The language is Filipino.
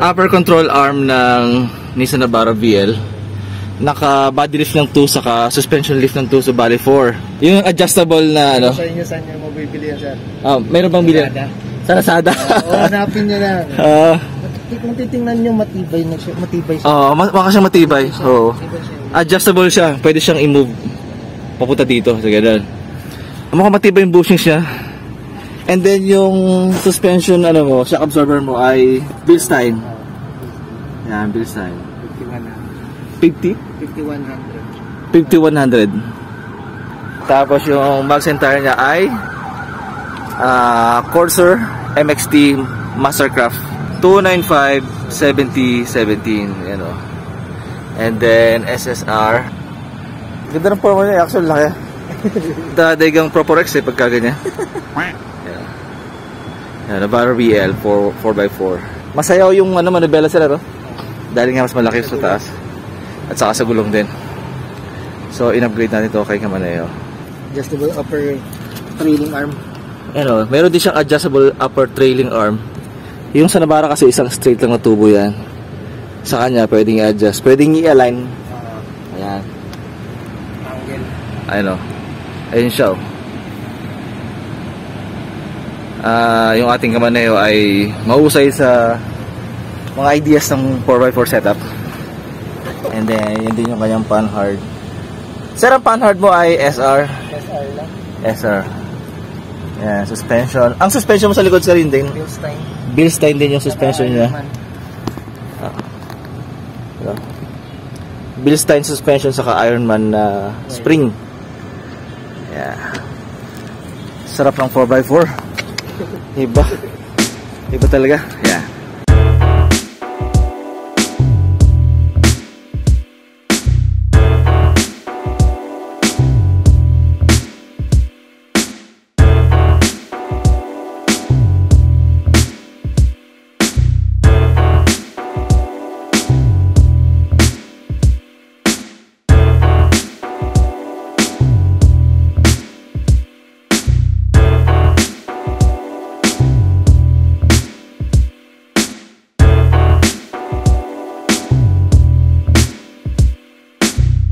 Upper control arm ng Nissan Navara VL. Naka body lift ng 2 saka suspension lift ng 2 so bali 4. Yung adjustable na ano. Sa inyo, saan nyo mabibili yan, sir? Ah, meron bang bilhin? Sa Lazada. Oo, hanapin nyo lang. Ah, Kung titingnan nyo, matibay na siya. Matibay siya. oh, mas baka siya matibay. Oo. Siya. Adjustable siya. Pwede siyang i-move papunta dito sa ganun. Mukhang matibay yung bushings niya. And then yung suspension ano mo, shock absorber mo ay Bilstein. Yan, Bilstein. 50? 5100. 5100. Tapos yung mag tire niya ay ah Corsair MXT Mastercraft 295 70 17 yan o. And then SSR Ganda ng promo niya, actually laki. Dadagang Proporex eh pagka ganyan. Yan. Navarro BL 4 4x4. Masayaw yung ano manubela sila no? Dahil nga mas malaki sa taas. At saka sa gulong din. So, in-upgrade natin ito kay Kamaneo. Adjustable upper trailing arm. Ano, meron din siyang adjustable upper trailing arm. Yung sa Navara kasi isang straight lang na tubo yan. Sa kanya, pwedeng i-adjust. Pwedeng i-align. Uh, Ayan. angle. Ayun o. Ayun siya o. Ah, yung ating Kamaneo ay mahusay sa mga ideas ng 4x4 setup. And then, yun din yung kanyang panhard. Sir, ang panhard mo ay SR. SR lang. SR. Yan, suspension. Ang suspension mo sa likod sa rin din. Bilstein. Bilstein din yung suspension niya. Diba? Bilstein suspension saka Ironman na spring. Yeah. Sarap ng 4x4. Iba. Iba talaga. Yeah.